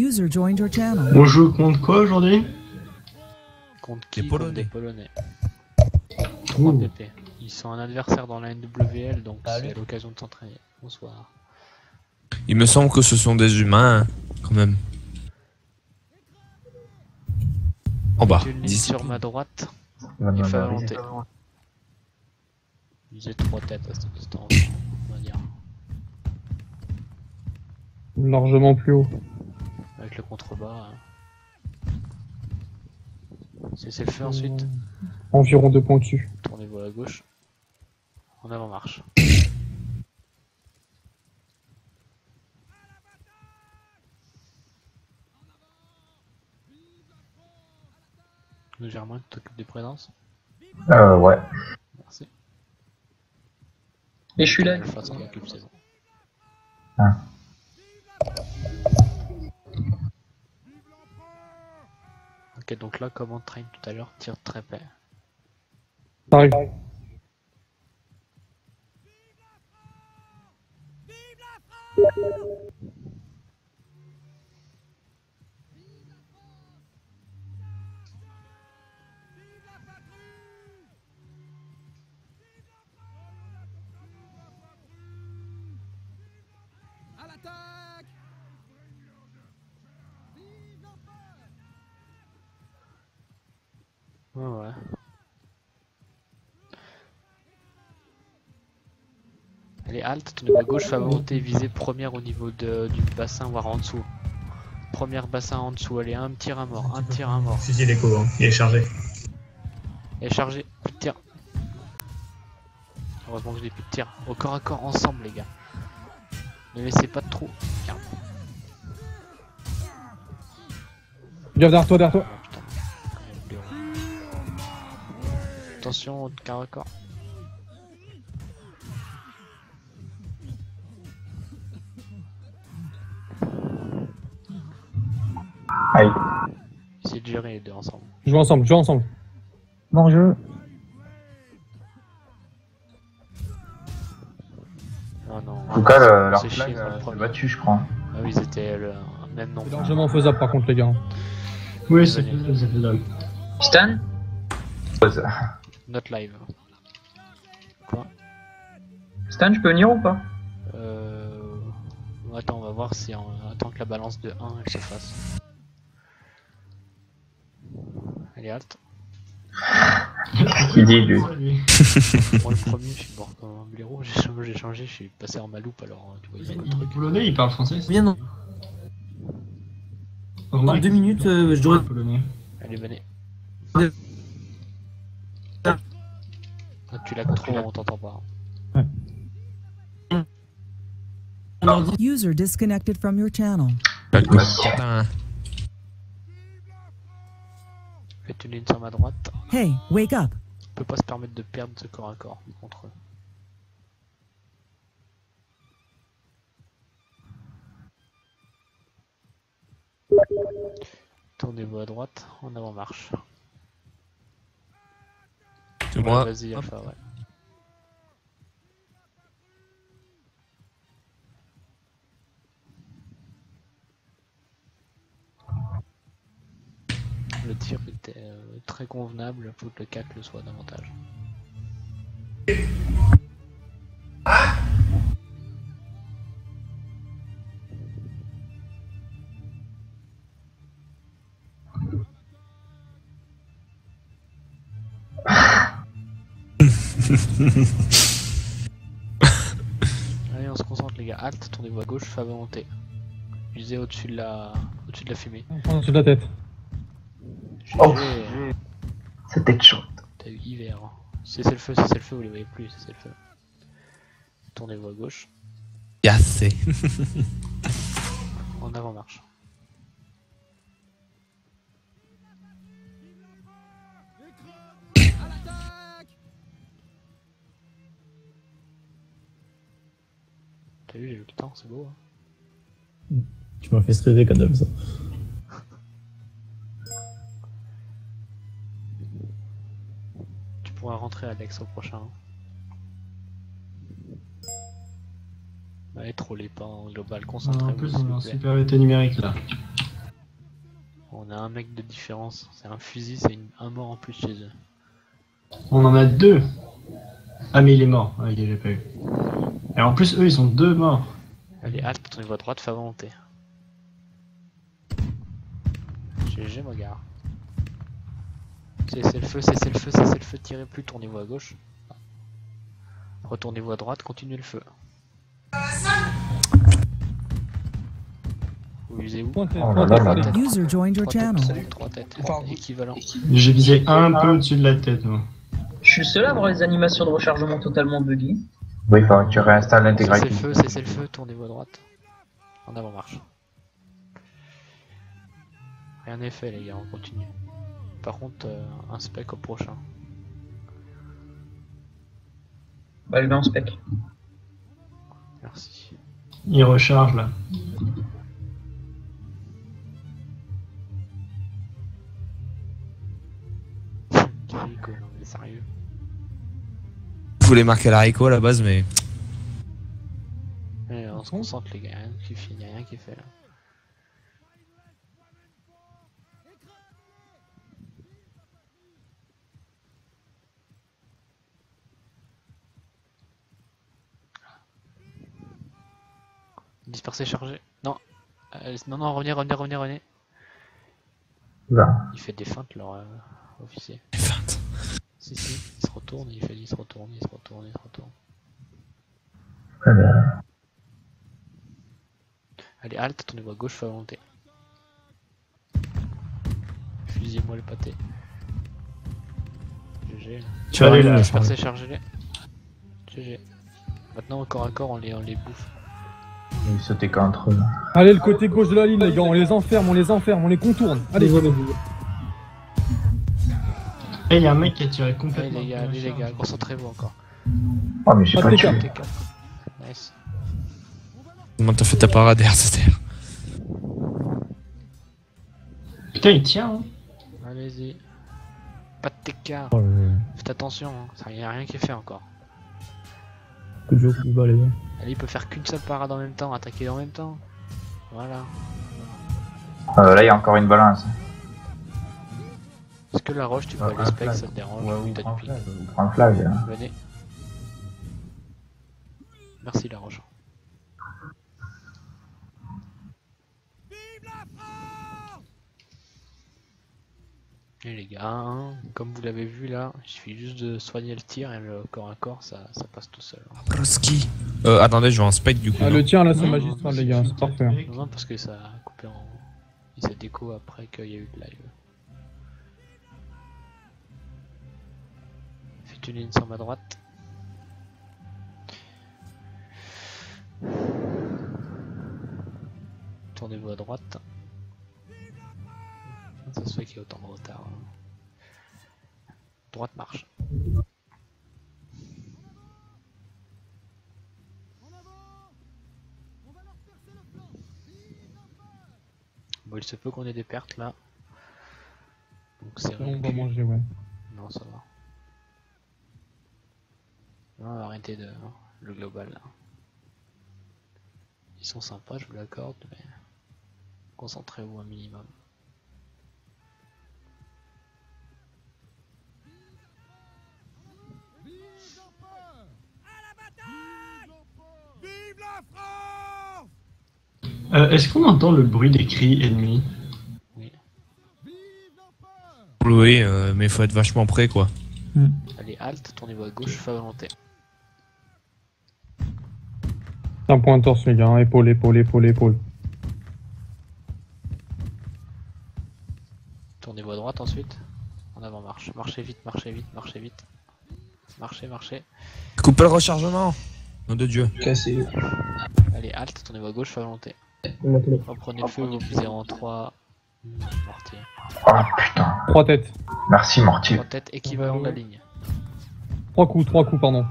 User joined your channel. On joue contre quoi aujourd'hui Contre qui Les Contre Polonais. des Polonais. Ouh. 3 PP. Ils sont un adversaire dans la NWL, donc c'est l'occasion de s'entraîner. Bonsoir. Il me semble que ce sont des humains, hein, quand même. En bas. Sur ma droite. Valoriser. inventer. J'ai trois têtes à cette distance, on va dire. Largement plus haut. Avec le contrebas. hein. C'est le feu ensuite. Environ deux points dessus. Tournez-vous à gauche. En avant marche. Nous Germain, tu t'occupes des présences Euh, ouais. Merci. Et je suis là. Ah. Ok, donc là, comme on train tout à l'heure, tire très près. Ouais, ouais. Allez, halte, tournez à gauche, volonté, visée première au niveau de, du bassin, voire en dessous. Première bassin en dessous, allez, un tir à mort, un tir à mort. Fusil d'écho, hein. il est chargé. Et chargé, plus de tir. Heureusement que je n'ai plus de tir. Au corps à corps ensemble, les gars. Ne laissez pas de trou. Regarde derrière toi, derrière toi. Attention au corps à corps. Aïe. Essayez de gérer les deux ensemble. Jouez ensemble, jouez ensemble. Bon jeu. Oh non. En tout cas, le- leur C'est flag euh, s'est battu, je crois. Ah oui, ils étaient le même nom. C'est largement faisable par contre, les gars. Oui, c'est faisable, c'est faisable. Not live. Stan, je peux venir ou pas? Euh... Attends, on va voir si on attend que la balance de 1 elle se fasse. Allez, halte. Qui dit, lui? Moi le premier, je suis mort comme un blaireau, j'ai changé, j'ai changé, je suis passé en maloupe alors tu vois, il y a pas de Les truc. Polonais, ils parlent français. Bien, non. En deux minutes, euh, je dois. Polonais. Allez, venez. Tu l'as trop, on t'entend pas. User disconnected from your channel. Putain. Faites une ligne sur ma droite. Hey, wake up. On peut pas se permettre de perdre ce corps à corps contre eux. Tournez-vous à droite, en avant Ouais, moi. Vas-y, Alpha, ouais. Le tir était euh, très convenable, faut que le 4 le soit davantage. Allez, on se concentre les gars. Halte, tournez-vous à gauche, fa volonté. Visez au-dessus de la, au-dessus de la fumée. En dessous de la tête. Oh. euh, C'était chaud. T'as eu hiver. hein. C'est le feu, c'est le feu, vous les voyez plus, c'est le feu. Tournez-vous à gauche, Cassé. en avant temps, c'est beau. hein. Tu m'as fait stresser quand même ça. Tu pourras rentrer Alex au prochain. Ouais, trollez pas en global, En concentrez-vous plus, on est en supériorité numérique là. On a un mec de différence. C'est un fusil, c'est une- un mort en plus chez eux. On en a deux. Ah, mais il est mort. Ah, il est pas eu. Et en plus, eux, ils ont deux morts. Allez, halte, tournez voie droite, fais volonté. GG, mon gars. Cessez le feu, cessez le feu, cessez le feu, tirez plus, tournez-vous à gauche. Retournez-vous à droite, continuez le feu. Vous visez où? Oh. User joined your channel. équivalent. J'ai visé un peu au-dessus de la tête, moi. Je suis seul à avoir les animations de rechargement totalement buggy. Oui, que tu réinstalles l'intégralité. le feu, cessez le feu, tournez-vous à droite. En avant marche. Rien n'est fait les gars, on continue. Par contre, euh, un spec au prochain. Bah, je vais en spec. Merci. Il recharge là. Voulais marquer l'haricot à la base, mais Eh, on se concentre les gars, rien qui finit, rien qui est fait là. Disperser, charger. Non. Euh, non, non, revenez, revenez, revenez, revenez. Là. Il fait des feintes, leur euh, officier. Les. Si, si, il se retourne, il fait, il se retourne, il se retourne, il se retourne. Très bien. Allez, halte, tournez-vous à gauche, à volonté. Fusillez-moi le pâté. GG. Tu vas aller là. Dispersez, chargez-les. GG. Maintenant, corps à corps, on les, on les bouffe. Il sautait contre eux. Allez, le côté gauche de la ligne, les gars, on les enferme, on les enferme, on les contourne. Allez, Eh, il y a un mec qui a tiré Allez complètement. les gars, allez les gars, concentrez-vous encore. Oh, mais j'ai Pas pas tué. Nice. comment t'as fait ta parade RCTR Putain, il tient, hein. Allez-y. Pas de TK. Oh, Faites attention, hein. ça y a rien qui est fait encore. coup de jour plus bas, les gars. Allez, il peut faire qu'une seule parade en même temps, attaquer en même temps. Voilà. Euh, là, il y a encore une balance. Est-ce que la roche, tu peux Ouais, aller un spec, flag. ça te dérange Ouais, ou ou t'as prends du le ping flag. ou prends le flag. là. Venez. Merci la roche. Et les gars, hein, comme vous l'avez vu là, il suffit juste de soigner le tir et le corps à corps, ça, ça passe tout seul. Broski. Euh, attendez, je vais en spec du coup. Ah, non le tien là, c'est magistral, les gars, c'est parfait. Non, non, parce que ça a coupé en. Il s'est déco après qu'il y a eu le live. Une ligne sur ma droite. Tournez-vous à droite. Ça se fait qu'il y a autant de retard. hein. Droite marche. Bon, il se peut qu'on ait des pertes là. Donc c'est On va réduit. manger, ouais. Non, ça va. Non, arrêtez de le global là. Ils sont sympas, je vous l'accorde, mais concentrez-vous un minimum. Euh, Est-ce qu'on entend le bruit des cris ennemis? Oui. Oui, euh, mais faut être vachement près quoi. Allez, halte, tournez-vous à gauche, feu à volonté. C'est un point torse, les gars, hein. épaule, épaule, épaule, épaule. Tournez-vous à droite ensuite. En avant, marche. Marchez vite, marchez vite, marchez vite. Marchez, marchez. Coupe le rechargement Nom de Dieu. Allez, halte, tournez-vous à gauche, volonté. Reprenez le feu, vous en 3. Mortier. Oh putain. Trois têtes. Merci, Mortier. 3 têtes équivalent de la ligne. Trois coups, trois coups, pardon.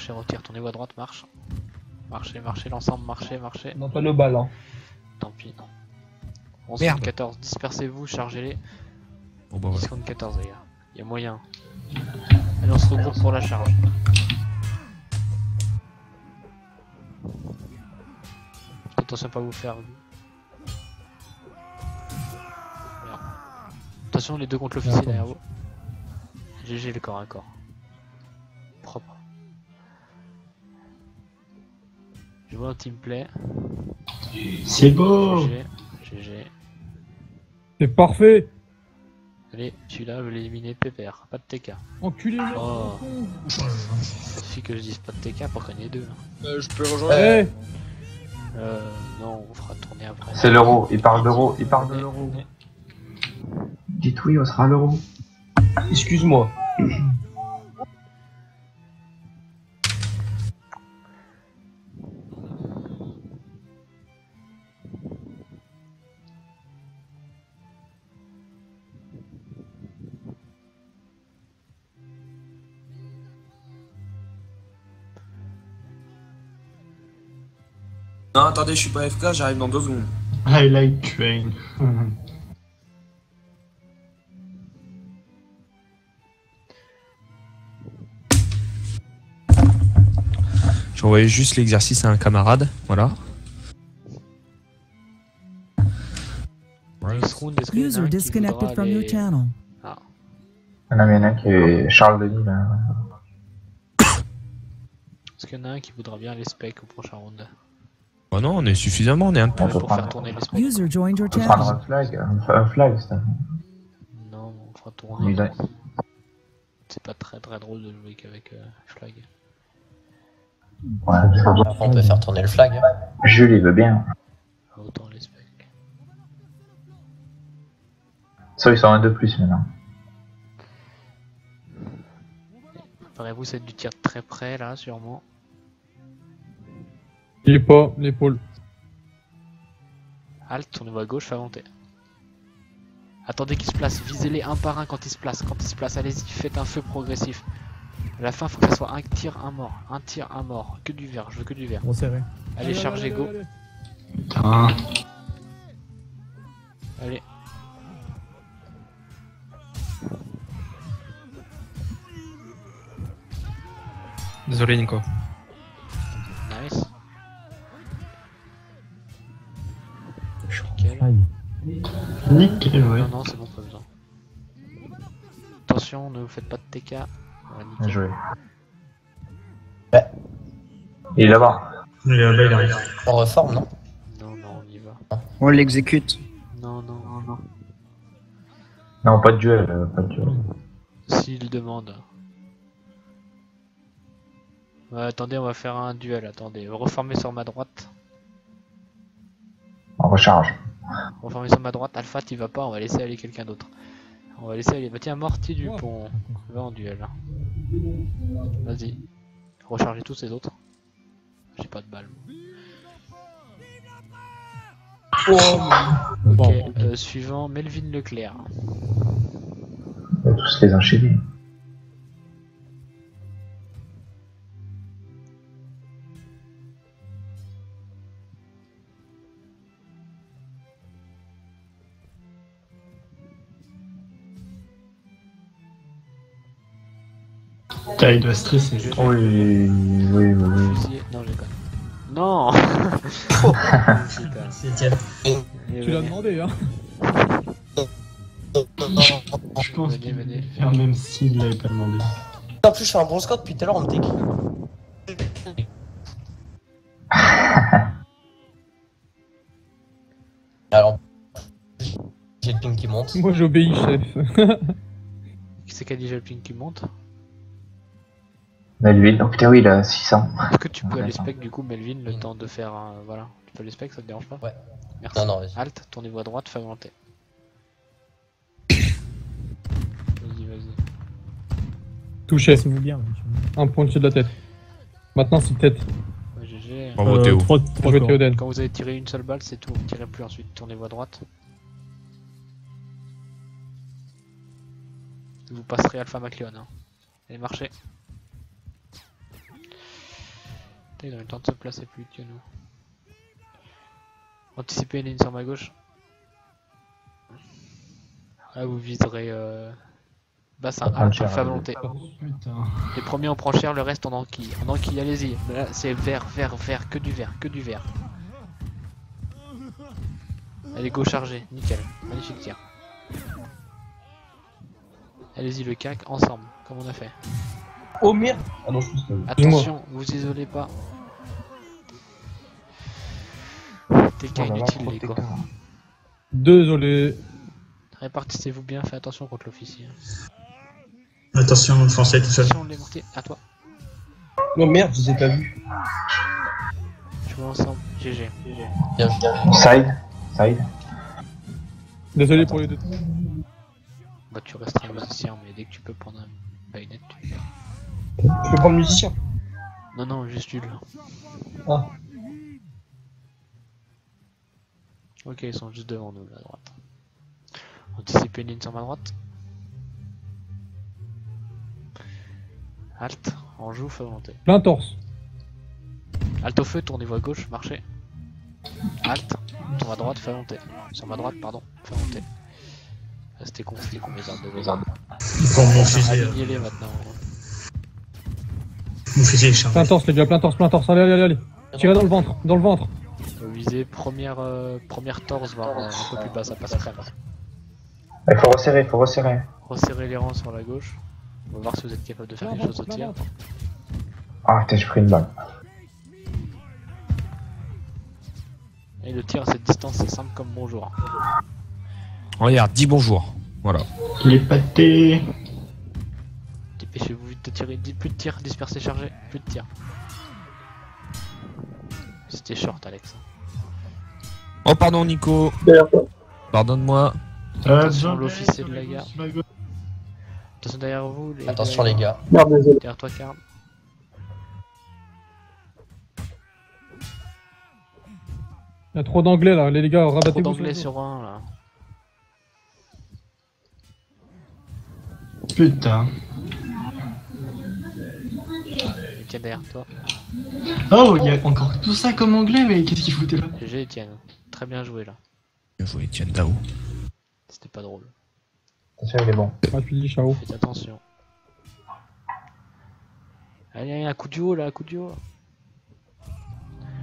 Retrochez, retire, tournez-vous à droite, marche. Marchez, marchez l'ensemble, marchez, marchez. On n'a pas le bal, hein. Tant pis. 11 Merde. 14, dispersez-vous, chargez-les. Bon bah 10 voilà. contre 14 les gars. Y'a moyen. Allez, on se regroupe pour la charge. Attention à pas vous faire. Merde. Attention les deux contre l'officier derrière vous. GG le corps à corps. Propre. Je vois un team play. C'est beau GG. GG. C'est parfait Allez, celui-là, je vais l'éliminer PPR. Pas de TK. Enculé. Oh. Suffit que je dise pas de TK pour qu'on ait deux. hein. Euh, je peux rejoindre. Eh Euh, non, on fera tourner après. C'est l'euro, il parle d'euro, il parle de l'euro. Allez. Dites oui, on sera à l'euro. Excuse-moi. Non, attendez, je suis pas FK, j'arrive dans deux secondes. I like train. J'ai envoyé juste l'exercice à un camarade, voilà. Next round, est-ce qu'il y en a User un qui disconnected from your channel. Il y en a un qui est Charles Denis là. Est-ce qu'il y en a un qui voudra bien les specs au prochain round? Non, on est suffisamment, on est un de peut Pour faire tourner les. User joined your on prendre un flag, un, flag, c'est un- Non, on fera tourner. A- C'est pas très très drôle de jouer qu'avec euh, Flag. Ouais, Après, on peut faire tourner le flag. hein. Jules, il veut bien. Autant les specs. Ça, ils sont un de plus maintenant. Préparez-vous, c'est du tir de très près là, sûrement. Il est pas, l'épaule. Halt, tournez-vous à gauche, fais monter. Attendez qu'ils se placent, visez-les un par un quand ils se placent. Quand ils se placent, allez-y, faites un feu progressif. À la fin, faut que ça soit un tir, un mort. Un tir, un mort. Que du vert, je veux que du vert. On serré. Allez, chargez, go. Putain. Allez. Désolé, Nico. Nice. Aïe. Nickel, ouais. Non, non, c'est bon, pas besoin. Attention, ne vous faites pas de TK. Bien joué. Il est là-bas. Il est là-bas, il arrive. On reforme, non? Non, non, on y va. On l'exécute. Non, non, non, non. Non, pas de duel, euh, pas de duel. S'il demande. Ouais, attendez, on va faire un duel. Attendez, reformez sur ma droite. On recharge. Reformez sur ma droite. Alpha, t'y vas pas, on va laisser aller quelqu'un d'autre. On va laisser aller. Bah, tiens, Morty du pont. Va en duel. Vas-y. Rechargez tous les autres. J'ai pas de balles. Bon, Ok, euh, suivant, Melvin Leclerc. On va tous les enchaîner. Putain, il doit stresser. Oui, oui, oui, oui. Fusillé. Non, j'ai pas. Non C'est tiens. Tu l'as demandé, hein Je pense qu'il venez. allait faire même s'il l'avait pas demandé. En plus, je fais un bon score depuis tout à l'heure, on me. Alors, j'ai le ping qui monte. Moi j'obéis, chef. C'est qu'a dit Jalping qui monte? Melvin, oh putain, oui, il a 600. Est-ce que tu peux aller spec du coup, Melvin, le Mm. temps de faire un. Voilà. Tu peux aller spec, ça te dérange pas Ouais. Merci. Non, non, vas-y. Halt, tournez-vous à droite, fais monter. Vas-y, vas-y. Touché. Passez-vous bien. monsieur. Un point dessus de la tête. Maintenant c'est tête. Ouais, GG. Bravo Euh, Théo. trois- trois Joué corps. Théoden. Quand vous avez tiré une seule balle, c'est tout. Vous tirez plus ensuite. Tournez-vous à droite. Vous passerez Alpha McLeod. Hein. Allez, marchez. Ils ont eu le temps de se placer plus vite que nous. Anticipez une ligne sur ma gauche. Là, vous viserez euh, bassin Alpha Alpha, allez. volonté. Putain. Les premiers on prend cher, le reste on enquille. On enquille, allez-y. Là, c'est vert, vert, vert, que du vert, que du vert. Allez, go chargé, nickel. Magnifique tir. Allez-y, le cac, ensemble, comme on a fait. Oh merde Ah non, je suis seul. Attention, vous isolez pas. TK Oh inutile, les gars. Désolé. Répartissez-vous bien, faites attention contre l'officier. Attention, français tout seul. Attention, les mortiers, à toi. Oh merde, je les ai pas vus. Jouez ensemble, GG. Bien joué. Side. Side. Désolé pour les deux. Bah, tu resteras musicien, mais dès que tu peux prendre un bayonet, tu le fais. Je peux prendre musicien. Non, non, juste Jules. Ah. Ok, ils sont juste devant nous, là, à droite. Anticiper une ligne sur ma droite. Halt, en joue, feu volonté. Plein torse. Halt au feu, tournez-vous à gauche, marchez. Halt, tourne à droite, feu volonté. Sur ma droite, pardon, feu volonté. Con, c'était con mes ordres de mes ordres. Bon, mon fusil, euh, Alignez-les maintenant. Mon fusil est chargé. Plein torse, les gars. Plein torse, plein torse. Allez, allez, allez. allez. Tirez dans le ventre. Dans le ventre. Vous visez première, euh, première torse, voire euh, un peu plus bas, ça passe crème. Il faut resserrer, il faut resserrer. Resserrez les rangs sur la gauche. On va voir si vous êtes capable de faire Plein quelque chose ventre, au tir. Ah putain, j'ai pris une balle. Et le tir à cette distance, c'est simple comme bonjour. Regarde, dis bonjour. Voilà. Il est pâté. Vite de tirer. Dis- Plus de tir, dispersé, chargé. Plus de tir. C'était short, Alex. Oh, pardon, Nico. Pardonne-moi. Euh, Attention, l'officier de la gare. Attention derrière vous. Les Attention les gars. Derrière toi, Karl. Il y a trop d'anglais là. Les gars, Trop rabattez-vous. d'anglais sur sur un là. Putain. Derrière toi. Oh, il y a encore tout ça comme anglais, mais qu'est-ce qu'il foutait là GG Etienne. Très bien joué là. Bien joué, Etienne Dao. C'était pas drôle. Attention, il est bon. Ah, je suis dit ciao. Faites attention. Allez, allez, un coup du haut là, un coup du haut.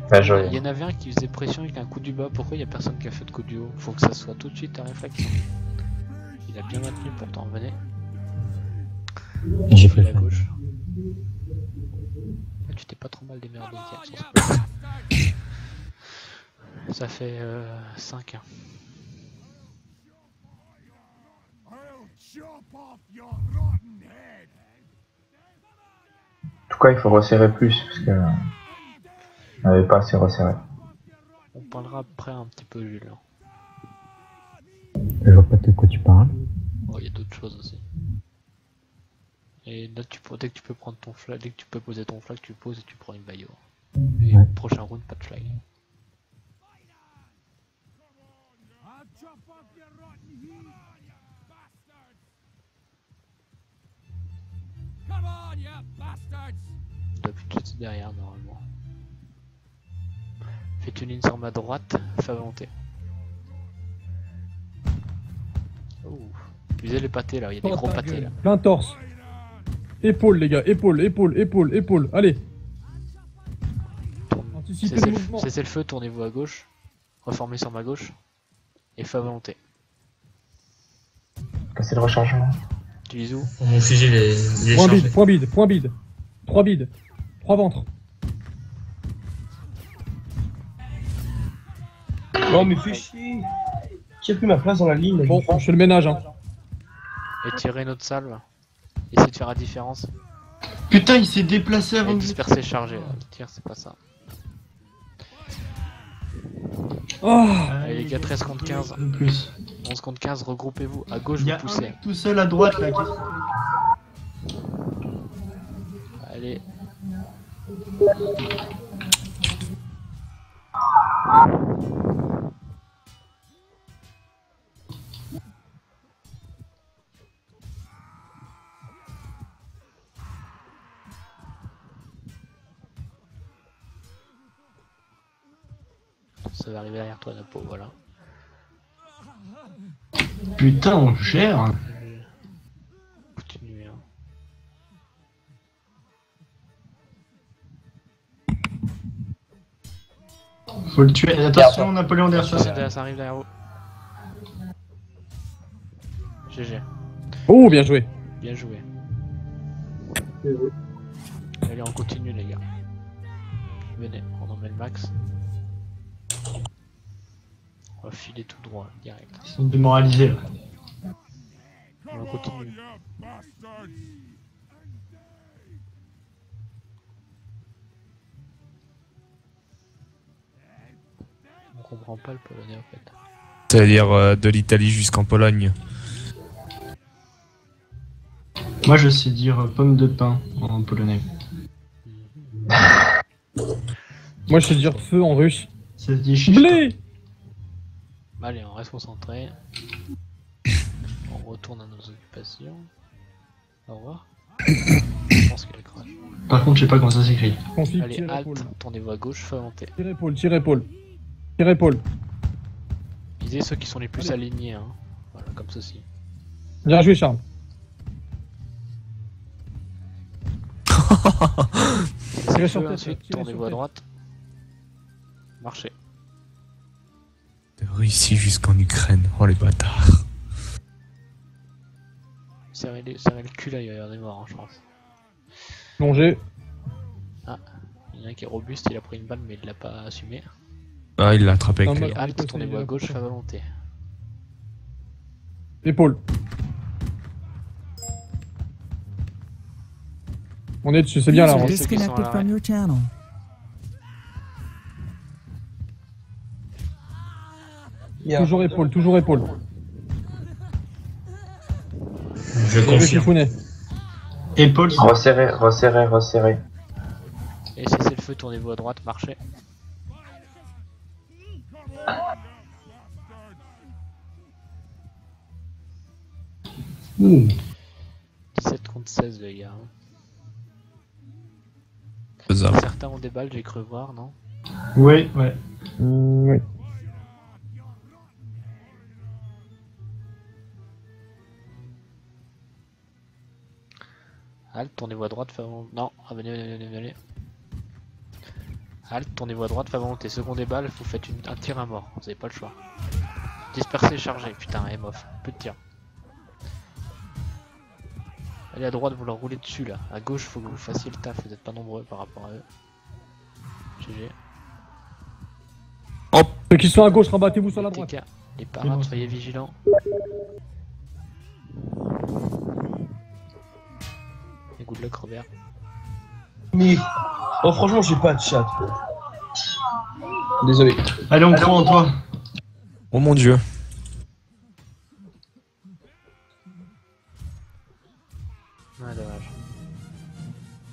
Bah, Il y en avait un qui faisait pression avec un coup du bas. Pourquoi il y a personne qui a fait de coup du haut Faut que ça soit tout de suite à réflexion. Il a bien maintenu pourtant. Venez. J'ai fait fait la gauche. Ah, tu t'es pas trop mal démerdé, tiens, sur ce coup. Ça fait euh, 5 1. En tout cas, il faut resserrer plus parce que. On n'avait pas assez resserré. On parlera après un petit peu, Jules. Je vois pas de quoi tu parles. Oh, il y a d'autres choses aussi. Et là, tu, dès que tu peux prendre ton flag, dès que tu peux poser ton flag, tu poses et tu prends une baillot. Et Ouais. prochain round, pas de flag. Doit plus tout être derrière normalement. Faites une ligne sur ma droite, fais volonté. Oh. Visez les pâtés là, il y a des Oh, gros pâtés gueule. là. Plein torse. Épaule, les gars. Épaule, épaule, épaule, épaule. Allez. Anticipez le mouvement. cessez le feu, tournez-vous à gauche. Reformez sur ma gauche. Et feu à volonté. Casser le rechargement. Tu lis où? Mon fusil il est, il est Point chargé. bide, point bide, point bide. Trois bides. Trois ventres. Non, mais fais chier. Qui a pris ma place dans la ligne Bon, je- fais le ménage. Hein. Et tirez notre salve. Essayez de faire la différence. Putain, il s'est déplacé avant Et disperser chargé. là. Le tir, c'est pas ça. Oh, Allez, les gars, 13 contre 15. De plus. 11 contre 15, regroupez-vous. À gauche, vous poussez. mec tout seul à droite là. qui- Allez. Voilà. Putain, on gère. Continuez. Hein. Faut le tuer. Attention, Napoléon derrière toi. ça arrive derrière vous. GG. Oh, bien joué. Bien joué. Allez, on continue, les gars. Venez, on en met le max. Va filer tout droit, direct. Ils sont démoralisés là. On continue. On comprend pas le polonais en fait. C'est-à-dire euh, de l'Italie jusqu'en Pologne. Moi je sais dire euh, pomme de pain en polonais. Moi, je sais dire feu en russe. Ça se dit. Blé Allez, on reste concentré. On retourne à nos occupations. Au revoir. Je pense qu'il a crash. Par contre je sais pas comment ça s'écrit. Config, Allez, épaule. tournez-vous à gauche, faut monter. Tire épaule, tire épaule. Tire épaule. Visez ceux qui sont les plus Allez. alignés, hein. Voilà, comme ceci. Bien joué, Charles. Tirez le sur tête, ensuite, tournez-vous à droite. Marchez. De Russie jusqu'en Ukraine. Oh les bâtards. Les- serrez le cul là, il va y avoir des morts, hein, je pense. Plongé. Il y en a un qui est robuste, il a pris une balle, mais il l'a pas assumé. Ah, il l'a attrapé avec les... Halte, tournez-vous à gauche, à volonté. Épaule. On est dessus, c'est bien là. Toujours épaule, toujours épaule. Je confirme. Épaule, Resserrer, resserrer, resserrer. Et cessez le feu, tournez-vous à droite, marchez. Ouh. 17 contre 16, les gars. hein. Certains ont des balles, j'ai cru voir, non? Ouais, ouais. Oui. Halte, tournez-vous à droite, volonté. Non, ah, venez, venez, venez, venez. Halte, tournez-vous à droite, volonté. Second des balles, vous faites une- un tir à mort, vous avez pas le choix. Disperser, charger, putain, M off, peu de tir. Allez à droite, vous leur roulez dessus là. À gauche, faut que vous fassiez le taf, vous êtes pas nombreux par rapport à eux. GG. Ceux qui sont à gauche, rabattez-vous sur la droite. Les parades, soyez vigilants. Et good luck, Robert. Mais. Oh, franchement, j'ai pas de chat. Désolé. Allez, on croit en toi. Oh mon dieu. Ah, dommage.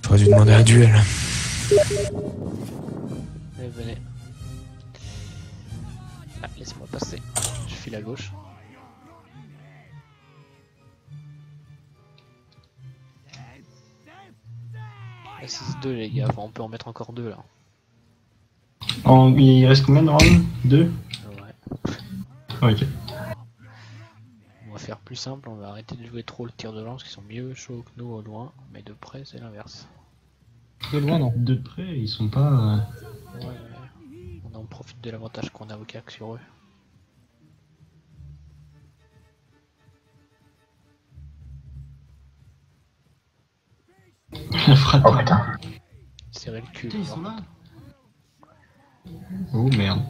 J'aurais dû demander un duel. Allez, venez. Ah, laissez-moi passer. Je file à gauche. 6-2 les gars, enfin, on peut en mettre encore deux là. En- Il reste combien de rounds? Deux? Ouais. Ok. On va faire plus simple, on va arrêter de jouer trop le tir de lance qui sont mieux chauds que nous au loin, mais de près c'est l'inverse. De loin, non. De près, ils sont pas. euh, Ouais, ouais. On en profite de l'avantage qu'on a au CAC sur eux. La frappe. Oh putain. Serrer le cul. Putain, ils sont là. Oh merde.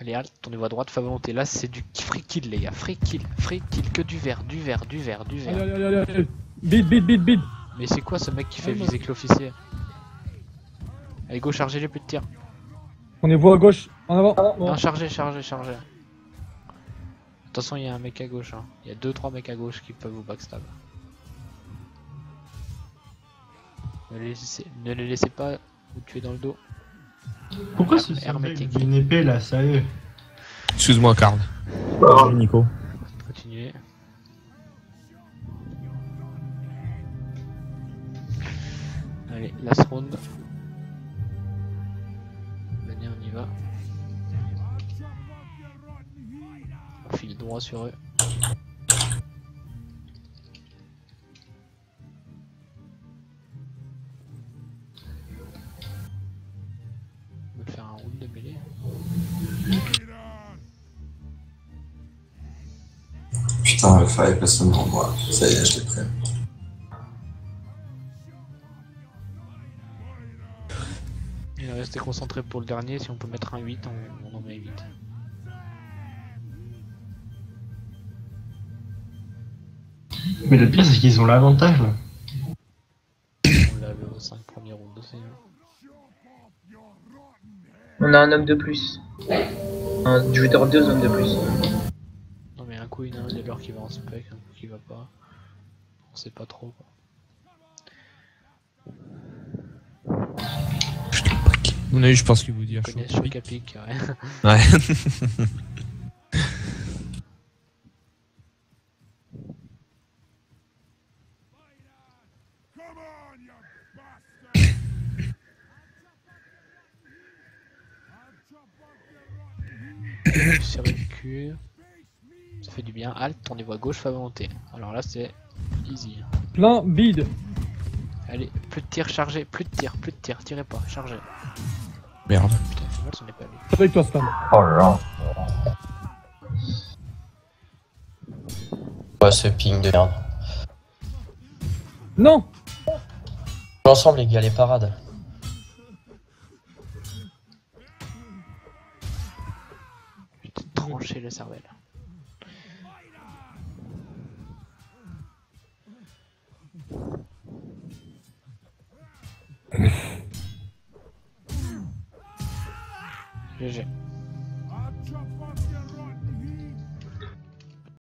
Allez, halte, tournez-vous à droite, fa volonté. Là, c'est du free kill, les gars. Free kill, free kill, que du vert, du vert, du vert, du vert. allez, allez, allez, allez. Bide, bide, bide, bide. Mais c'est quoi ce mec qui fait viser que l'officier Allez, go, chargez les plus de tir. Prenez-vous à gauche? En avant. Non, chargez, chargez, chargez. Attention, il y a un mec à gauche. hein. Il y a 2-3 mecs à gauche qui peuvent vous backstab. Ne les laissez, ne les laissez pas vous tuer dans le dos. Pourquoi Her- ce mec hermétique d'une épée là, sérieux? Excuse-moi, Karl. Nico. Continuez. Allez, last round. On file droit sur eux. On va faire un round de mêlée. Putain, il fallait pas seulement moi. Ça y est, je l'ai pris. Il rester concentré pour le dernier. Si on peut mettre un 8, on, on en met 8. Mais le pire, c'est qu'ils ont l'avantage là. On l'avait aux 5 premiers rounds aussi. On a un homme de plus. Un, je vais te deux hommes de plus. Non, mais un coup, il y en a un des leurs qui va en spec, un coup qui va pas. On sait pas trop. Quoi. Vous avez, je pense qu'il vous dit à On chaud. connaît Choc à pic, ouais. Ouais. Sur le cul. Ça fait du bien. Alt, tournez-vous à gauche, faveur montée. Alors là, c'est easy. Plein bide. Allez, plus de tir, chargez. Plus de tir, plus de tir. Tirez pas, chargez. Merde. Putain, fait mal, ça n'est pas lui. Avec toi, Stan. Oh là là. Ouais, ce ping de merde. Non Ensemble, les gars, les parades.